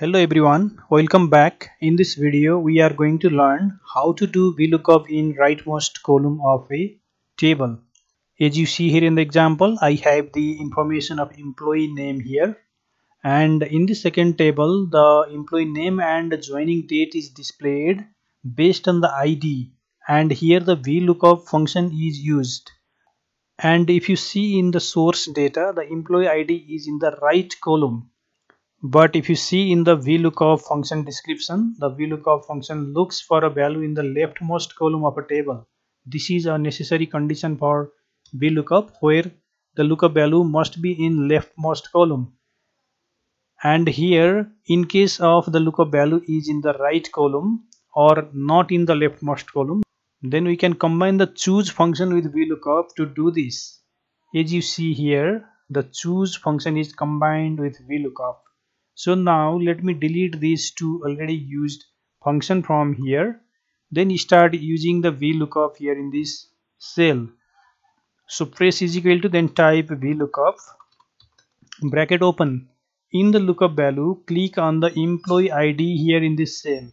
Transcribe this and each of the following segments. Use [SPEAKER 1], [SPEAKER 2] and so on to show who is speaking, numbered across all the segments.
[SPEAKER 1] Hello everyone, welcome back. In this video, we are going to learn how to do VLOOKUP in rightmost column of a table. As you see here in the example, I have the information of employee name here. And in the second table, the employee name and joining date is displayed based on the ID. And here the VLOOKUP function is used. And if you see in the source data, the employee ID is in the right column but if you see in the VLOOKUP function description, the VLOOKUP function looks for a value in the leftmost column of a table. This is a necessary condition for VLOOKUP where the lookup value must be in leftmost column. And here in case of the lookup value is in the right column or not in the leftmost column, then we can combine the choose function with VLOOKUP to do this. As you see here, the choose function is combined with VLOOKUP so now let me delete these two already used function from here. Then start using the VLOOKUP here in this cell. So press is equal to then type VLOOKUP. Bracket open. In the lookup value click on the employee ID here in this cell.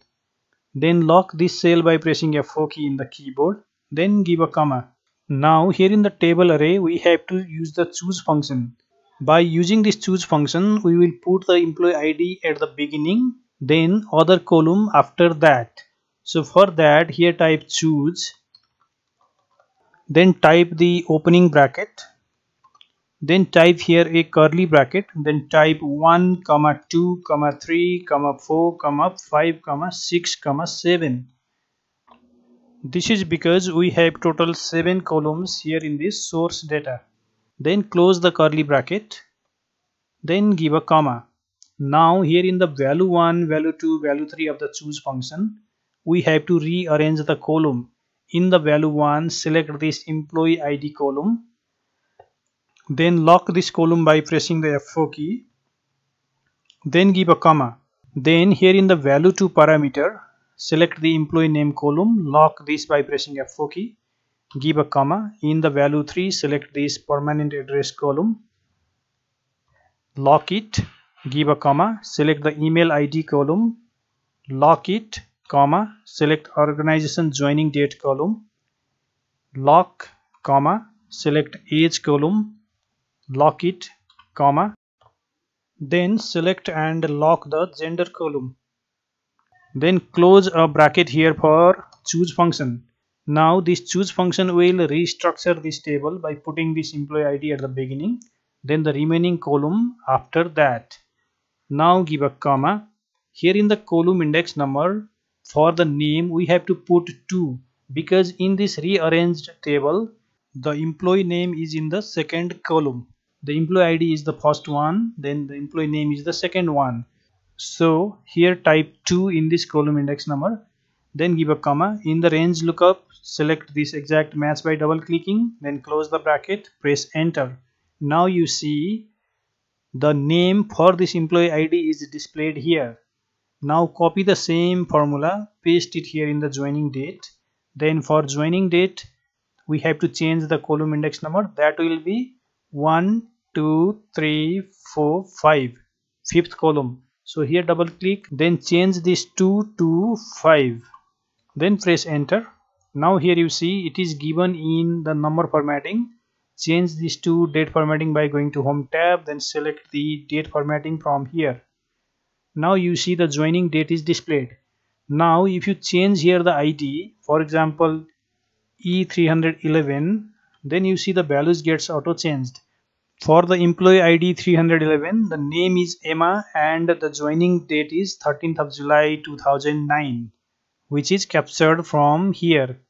[SPEAKER 1] Then lock this cell by pressing F4 key in the keyboard. Then give a comma. Now here in the table array we have to use the choose function by using this choose function, we will put the employee ID at the beginning, then other column after that. So for that, here type choose, then type the opening bracket, then type here a curly bracket, then type 1, comma 2, comma 3, comma 4, comma 5, comma 6, comma 7. This is because we have total 7 columns here in this source data then close the curly bracket. Then give a comma. Now here in the value 1 value 2 value 3 of the choose function we have to rearrange the column. In the value 1 select this employee id column. Then lock this column by pressing the F4 key. Then give a comma. Then here in the value 2 parameter select the employee name column lock this by pressing F4 key give a comma. In the value 3 select this permanent address column. Lock it give a comma. Select the email id column. Lock it comma. Select organization joining date column. Lock comma. Select age column. Lock it comma. Then select and lock the gender column. Then close a bracket here for choose function now this choose function will restructure this table by putting this employee ID at the beginning, then the remaining column after that. Now give a comma. Here in the column index number for the name we have to put 2 because in this rearranged table the employee name is in the second column. The employee ID is the first one then the employee name is the second one. So here type 2 in this column index number then give a comma in the range lookup select this exact match by double clicking then close the bracket press enter. Now you see the name for this employee id is displayed here. Now copy the same formula paste it here in the joining date. Then for joining date we have to change the column index number. That will be 1 2 3 4 5 fifth column. So here double click then change this 2 to 5 then press enter now here you see it is given in the number formatting. Change this to date formatting by going to home tab then select the date formatting from here. Now you see the joining date is displayed. Now if you change here the id for example e311 then you see the values gets auto changed for the employee id 311 the name is emma and the joining date is 13th of july 2009 which is captured from here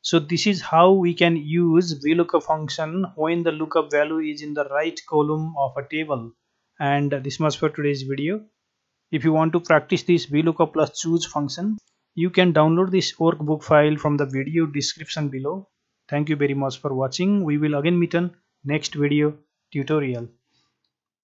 [SPEAKER 1] so this is how we can use VLOOKUP function when the lookup value is in the right column of a table. And this much for today's video. If you want to practice this VLOOKUP plus choose function, you can download this workbook file from the video description below. Thank you very much for watching. We will again meet on next video tutorial.